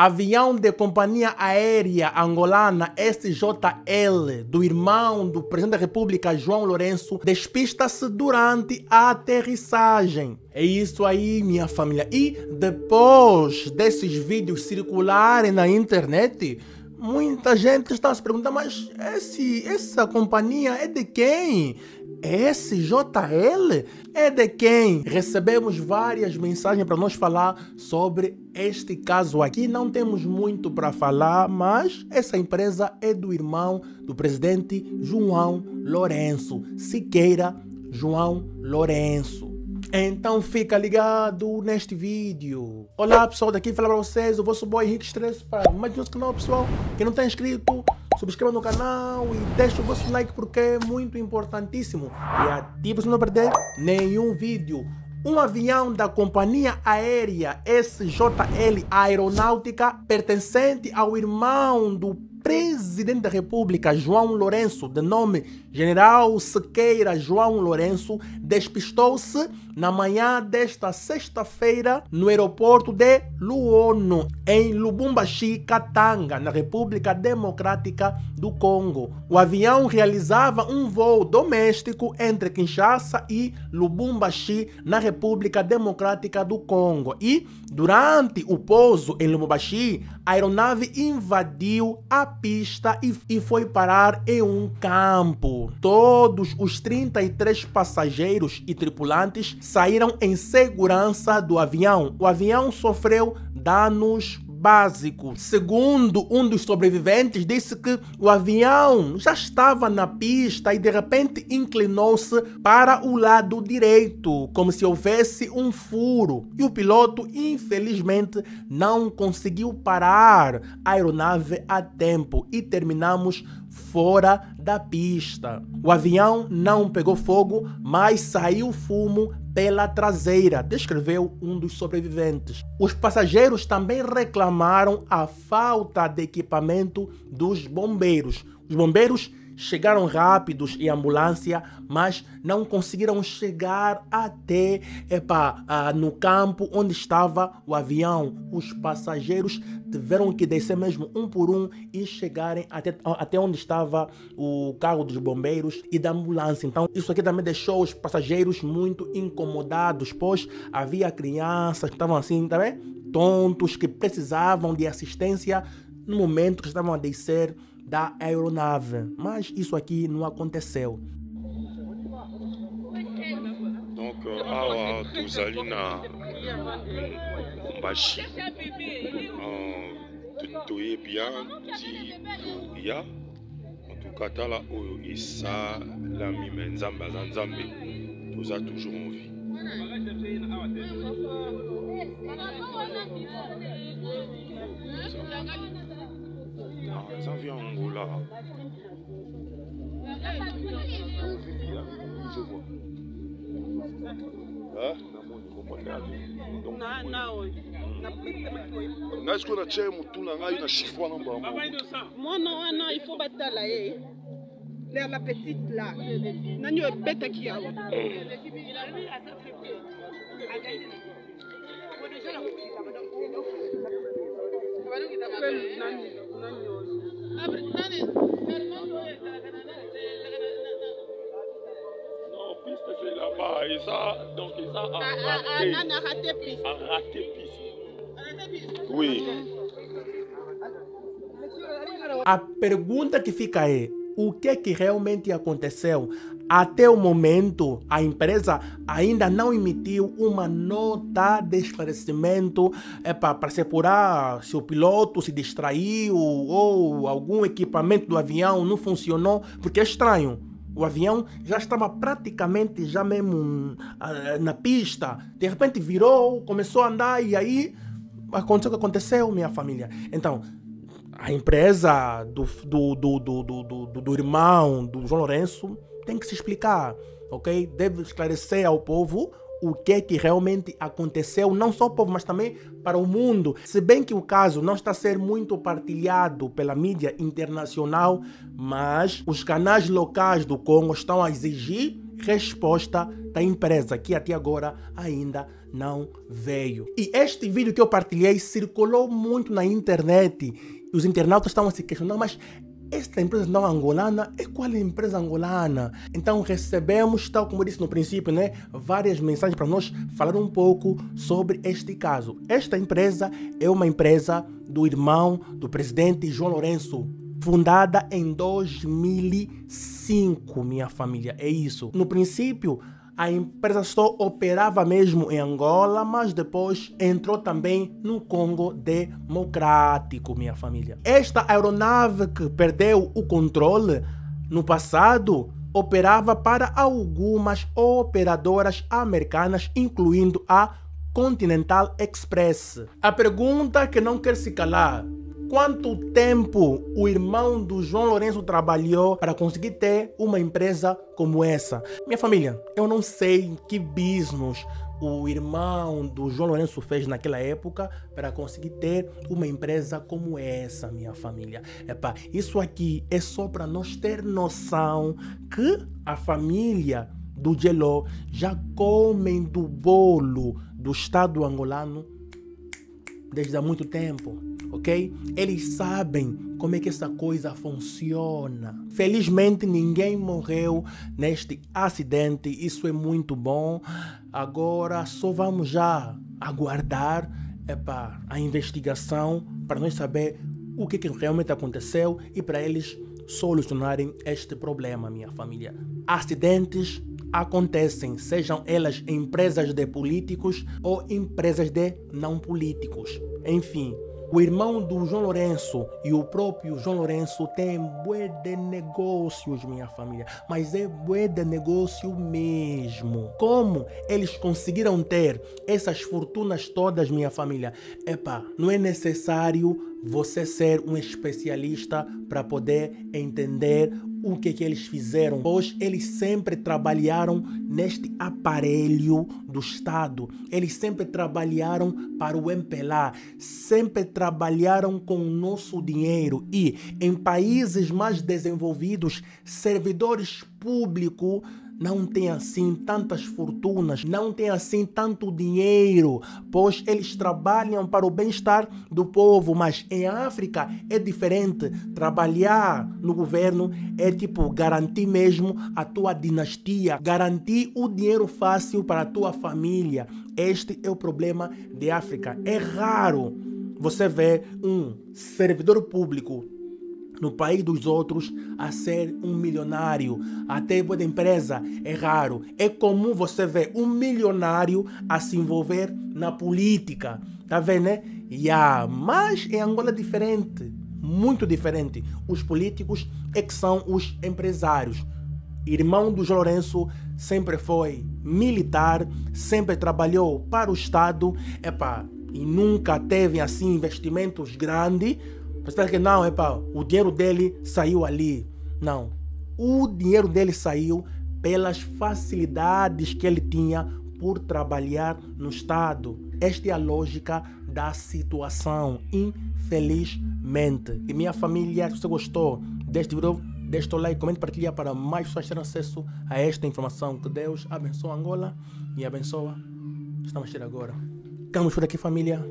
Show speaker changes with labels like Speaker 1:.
Speaker 1: Avião de companhia aérea angolana SJL, do irmão do presidente da República João Lourenço, despista-se durante a aterrissagem. É isso aí, minha família. E depois desses vídeos circularem na internet, muita gente está se perguntando, mas esse, essa companhia é de quem? SJL? É de quem? Recebemos várias mensagens para nós falar sobre este caso aqui. Não temos muito para falar, mas essa empresa é do irmão do presidente João Lourenço. Siqueira João Lourenço. Então fica ligado neste vídeo. Olá pessoal, daqui falar para vocês o vosso boy Henrique Stress para mais um canal pessoal. Quem não está inscrito, subscreva no canal e deixe o vosso like porque é muito importantíssimo. E ative se não perder nenhum vídeo. Um avião da companhia aérea SJL Aeronáutica pertencente ao irmão do presidente da República, João Lourenço, de nome General Sequeira João Lourenço, despistou-se na manhã desta sexta-feira no aeroporto de Luono, em Lubumbashi, Katanga, na República Democrática do Congo. O avião realizava um voo doméstico entre Kinshasa e Lubumbashi, na República Democrática do Congo. E, durante o pouso em Lubumbashi, a aeronave invadiu a pista e, e foi parar em um campo. Todos os 33 passageiros e tripulantes saíram em segurança do avião. O avião sofreu danos básico. Segundo um dos sobreviventes, disse que o avião já estava na pista e de repente inclinou-se para o lado direito, como se houvesse um furo. E o piloto, infelizmente, não conseguiu parar a aeronave a tempo e terminamos fora da pista. O avião não pegou fogo, mas saiu fumo pela traseira, descreveu um dos sobreviventes. Os passageiros também reclamaram a falta de equipamento dos bombeiros. Os bombeiros chegaram rápidos em ambulância, mas não conseguiram chegar até epa, ah, no campo onde estava o avião. Os passageiros tiveram que descer mesmo um por um e chegarem até, até onde estava o carro dos bombeiros e da ambulância. Então, isso aqui também deixou os passageiros muito incomodados, pois havia crianças que estavam assim, tá tontos, que precisavam de assistência no momento que estavam a descer da aeronave. Mas isso aqui não aconteceu.
Speaker 2: Donc awa tozali na mbashi. Toyebi ya ti toya entuka tala oyo esalami me nzambe aza nzambe toza toujours en vie eza vi angola. Ngai sikoyo natia ye motu na ngai na chiffre wana mbamo
Speaker 3: mwana wana ifo batala ye la petite là. Nani oyo ebetaki yawa nani
Speaker 2: oui
Speaker 1: A pergunta que fica é: o que que realmente aconteceu? Até o momento, a empresa ainda não emitiu uma nota de esclarecimento é, para se apurar se o piloto se distraiu ou algum equipamento do avião não funcionou, porque é estranho. O avião já estava praticamente já mesmo ah, na pista. De repente virou, começou a andar e aí aconteceu o que aconteceu, minha família. Então, a empresa do, do, do, do, do, do, do irmão do João Lourenço tem que se explicar, ok? Deve esclarecer ao povo o que é que realmente aconteceu, não só ao povo, mas também para o mundo. Se bem que o caso não está a ser muito partilhado pela mídia internacional, mas os canais locais do Congo estão a exigir resposta da empresa, que até agora ainda não veio. E este vídeo que eu partilhei circulou muito na internet. Os internautas estavam se questionando, mas esta empresa não angolana é qual é a empresa angolana? Então recebemos, tal como eu disse no princípio, né, várias mensagens para nós falar um pouco sobre este caso. Esta empresa é uma empresa do irmão do presidente João Lourenço, fundada em 2005, minha família. É isso. No princípio, a empresa só operava mesmo em Angola, mas depois entrou também no Congo Democrático, minha família. Esta aeronave que perdeu o controle no passado operava para algumas operadoras americanas, incluindo a Continental Express. A pergunta que não quer se calar Quanto tempo o irmão do João Lourenço trabalhou para conseguir ter uma empresa como essa? Minha família, eu não sei que business o irmão do João Lourenço fez naquela época para conseguir ter uma empresa como essa, minha família. Epa, isso aqui é só para nós ter noção que a família do Geló já comem do bolo do Estado angolano desde há muito tempo ok? Eles sabem como é que essa coisa funciona. Felizmente ninguém morreu neste acidente, isso é muito bom. Agora só vamos já aguardar epa, a investigação para nós saber o que, que realmente aconteceu e para eles solucionarem este problema, minha família. Acidentes acontecem, sejam elas empresas de políticos ou empresas de não políticos. Enfim, o irmão do João Lourenço e o próprio João Lourenço têm bué de negócios, minha família. Mas é bué de negócio mesmo. Como eles conseguiram ter essas fortunas todas, minha família? Epa, não é necessário você ser um especialista para poder entender o que, que eles fizeram, pois eles sempre trabalharam neste aparelho do Estado, eles sempre trabalharam para o MPLA, sempre trabalharam com o nosso dinheiro. E em países mais desenvolvidos, servidores públicos não tem assim tantas fortunas, não tem assim tanto dinheiro, pois eles trabalham para o bem-estar do povo, mas em África é diferente. Trabalhar no governo é tipo garantir mesmo a tua dinastia, garantir o dinheiro fácil para a tua família. Este é o problema de África. É raro você ver um servidor público no país dos outros a ser um milionário. Até boa empresa é raro. É comum você ver um milionário a se envolver na política. Tá vendo, né? Yeah, mas em Angola é diferente. Muito diferente. Os políticos é que são os empresários. Irmão do Lourenço sempre foi militar, sempre trabalhou para o Estado, epá, e nunca teve assim investimentos grandes Pensar que não, epa, o dinheiro dele saiu ali. Não. O dinheiro dele saiu pelas facilidades que ele tinha por trabalhar no Estado. Esta é a lógica da situação, infelizmente. E minha família, se você gostou deste vídeo, deixa o like, comente, partilha para mais pessoas terem acesso a esta informação. Que Deus abençoe Angola e abençoa. Estamos aqui agora. Ficamos por aqui, família.